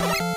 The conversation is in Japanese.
you